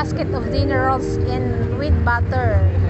basket of dinner rolls in with butter.